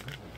Oh.